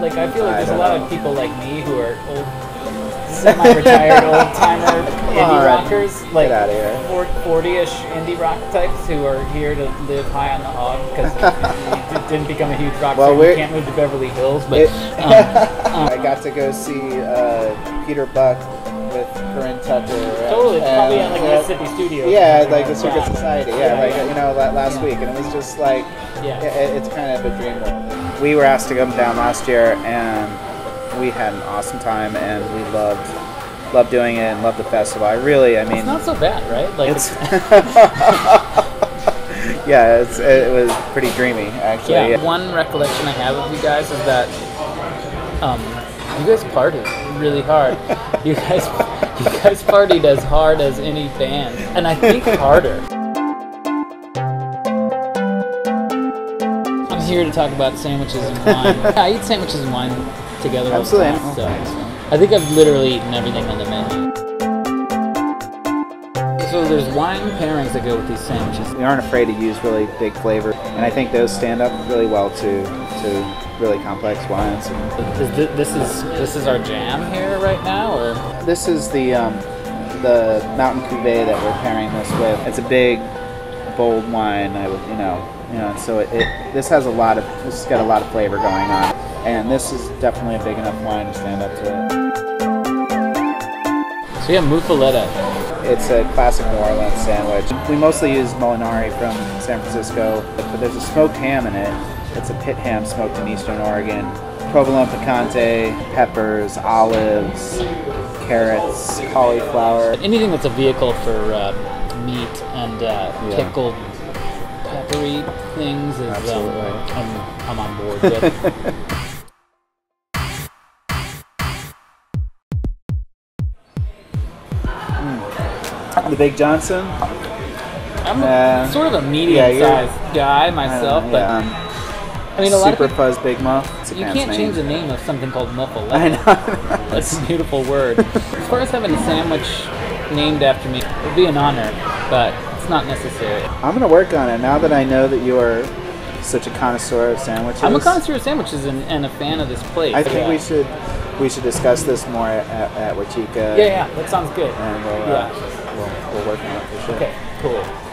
Like I feel like there's a lot know. of people like me who are old, semi-retired old timer indie rockers, like Get here. four- 40-ish indie rock types who are here to live high on the hog because didn't become a huge rock Well, star. We're- can't move to Beverly Hills, but It- um, I got to go see uh, Peter Buck with Corin Tucker. at- totally, it's probably at like uh, Mississippi Studios. Yeah, like the Circuit that. Society. Yeah, Yeah, like you know, last Yeah. week, and it was just like, Yeah. i- it's kind of a dream world. We were asked to come down last year, and we had an awesome time, and we loved loved doing it and loved the festival. I really, I mean, It's not so bad, right? Like it's yeah, it's, it was pretty dreamy actually. Yeah. Yeah. One recollection I have of you guys is that um, you guys partied really hard. you guys, you guys partied as hard as any band, and I think harder. I'm here to talk about sandwiches and wine. yeah, I eat sandwiches and wine together all Absolutely. the time. So I think I've literally eaten everything on the menu. So there's wine pairings that go with these sandwiches. We aren't afraid to use really big flavor, and I think those stand up really well to to really complex wines. And Is thi- this is this is our jam here right now, or this is the um, the Mountain Cuvée that we're pairing this with. It's a big, bold wine. I would, you know, you know. So it, it this has a lot of this has got a lot of flavor going on, and this is definitely a big enough wine to stand up to it. so yeah, muffaletta. It's a classic New Orleans sandwich. We mostly use Molinari from San Francisco, but there's a smoked ham in it. It's a pit ham smoked in Eastern Oregon. Provolone picante, peppers, olives, carrots, cauliflower. Anything that's a vehicle for uh, meat and uh, Yeah. pickled peppery things is um, Absolutely. I'm, I'm on board with. The Big Johnson. I'm Uh, sort of a yeah, medium-sized guy myself, Uh, but yeah, um, I mean, a lot Super of people, Fuzz Big Muff. You can't name. change the name of something called muffaletta. I know. That's a beautiful word. as far as having a sandwich named after me, it would be an honor, but it's not necessary. I'm gonna work on it now that I know that you are such a connoisseur of sandwiches. I'm a connoisseur of sandwiches and, and a fan of this place. I think yeah. we should we should discuss this more at, at Huichica. Yeah, yeah, that sounds good. And we'll, uh, Yeah. we'll, we'll work on it for sure. Okay, cool.